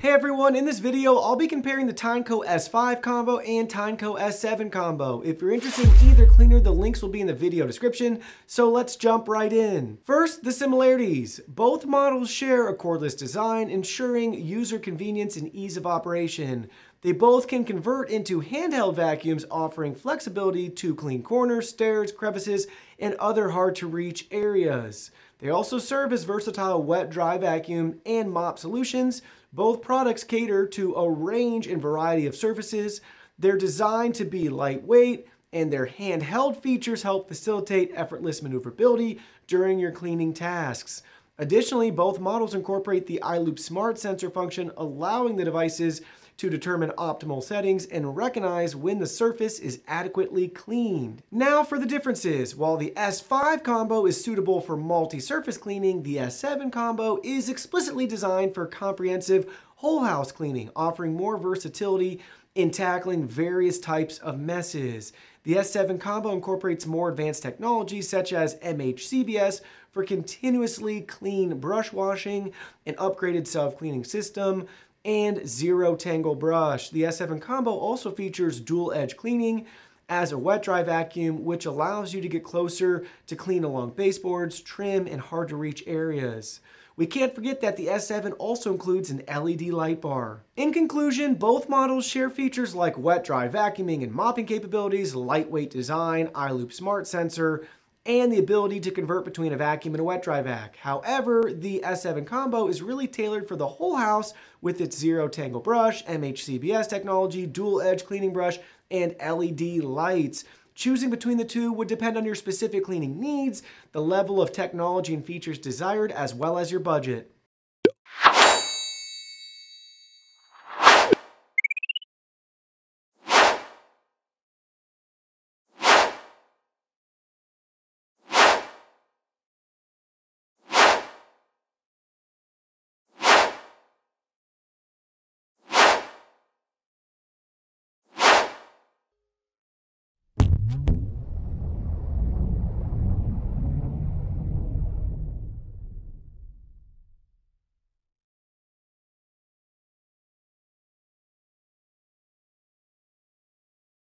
Hey everyone, in this video, I'll be comparing the Tineco S5 combo and Tineco S7 combo. If you're interested in either cleaner, the links will be in the video description, so let's jump right in. First, the similarities. Both models share a cordless design, ensuring user convenience and ease of operation. They both can convert into handheld vacuums, offering flexibility to clean corners, stairs, crevices, and other hard to reach areas. They also serve as versatile wet dry vacuum and mop solutions. Both products cater to a range and variety of surfaces. They're designed to be lightweight, and their handheld features help facilitate effortless maneuverability during your cleaning tasks. Additionally, both models incorporate the iLoop Smart Sensor function, allowing the devices to determine optimal settings and recognize when the surface is adequately cleaned. Now for the differences. While the S5 combo is suitable for multi-surface cleaning, the S7 combo is explicitly designed for comprehensive whole house cleaning, offering more versatility in tackling various types of messes. The S7 combo incorporates more advanced technologies such as MHCBS for continuously clean brush washing, an upgraded self-cleaning system, and zero tangle brush. The S7 combo also features dual edge cleaning as a wet dry vacuum, which allows you to get closer to clean along baseboards, trim, and hard to reach areas. We can't forget that the S7 also includes an LED light bar. In conclusion, both models share features like wet dry vacuuming and mopping capabilities, lightweight design, iLoop smart sensor, and the ability to convert between a vacuum and a wet dry vac. However, the S7 combo is really tailored for the whole house with its zero tangle brush, MHCBS technology, dual edge cleaning brush, and LED lights. Choosing between the two would depend on your specific cleaning needs, the level of technology and features desired, as well as your budget.